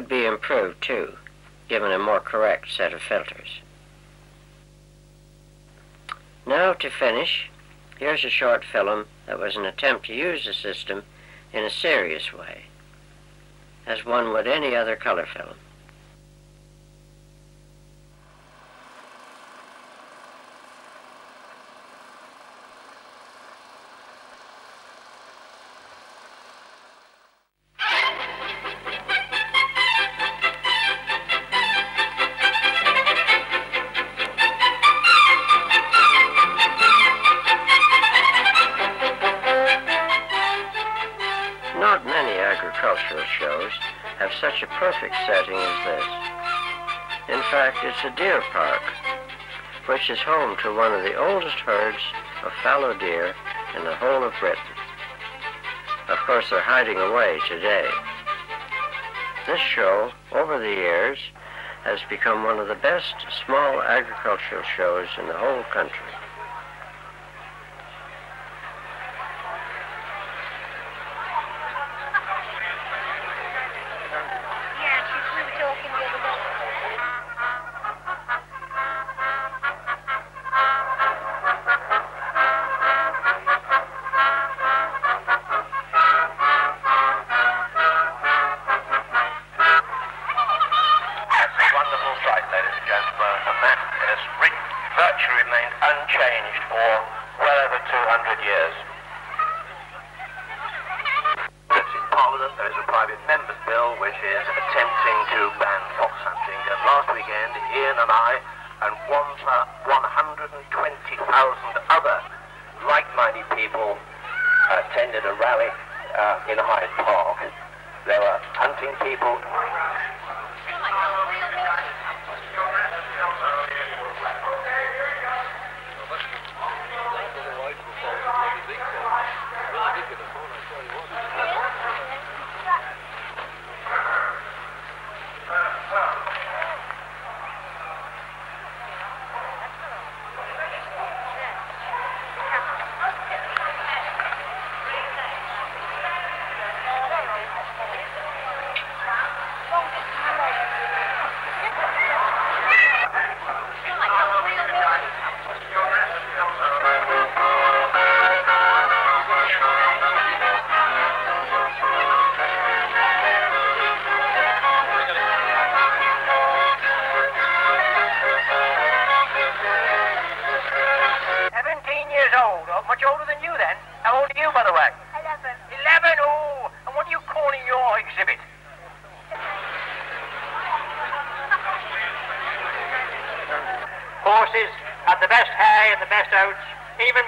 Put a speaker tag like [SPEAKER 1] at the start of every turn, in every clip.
[SPEAKER 1] could be improved too, given a more correct set of filters. Now to finish, here's a short film that was an attempt to use the system in a serious way, as one would any other color film. Agricultural shows have such a perfect setting as this. In fact, it's a deer park, which is home to one of the oldest herds of fallow deer in the whole of Britain. Of course, they're hiding away today. This show, over the years, has become one of the best small agricultural shows in the whole country.
[SPEAKER 2] Virtually remained unchanged for well over 200 years. In Parliament, there is a private member's bill which is attempting to ban fox hunting, and last weekend Ian and I and one, uh, 120,000 other like-minded people attended a rally uh, in Hyde Park. There were hunting people,
[SPEAKER 3] older than you then. How old are you, by the way?
[SPEAKER 4] Eleven.
[SPEAKER 3] Eleven. Oh, and what are you calling your exhibit? Horses had the best hay and the best oats, even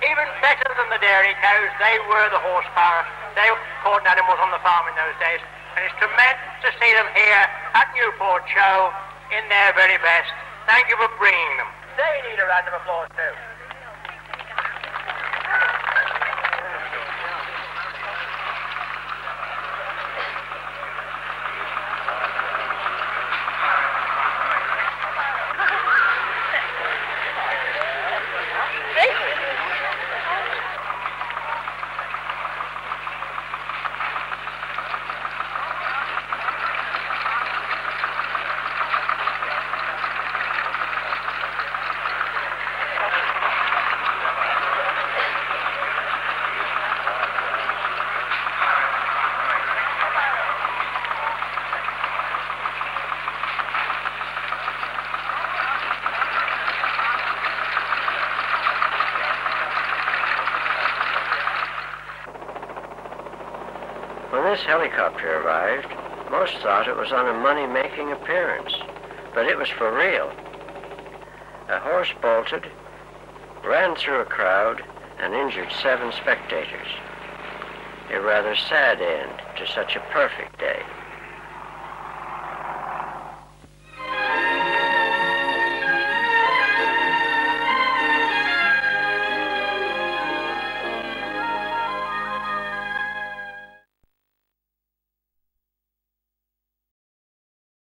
[SPEAKER 3] even better than the dairy cows. They were the horsepower. They were important animals on the farm in those days, and it's tremendous to see them here at Newport Show in their very best. Thank you for bringing them. They need a round of applause too.
[SPEAKER 1] This helicopter arrived, most thought it was on a money-making appearance, but it was for real. A horse bolted, ran through a crowd, and injured seven spectators. A rather sad end to such a perfect day.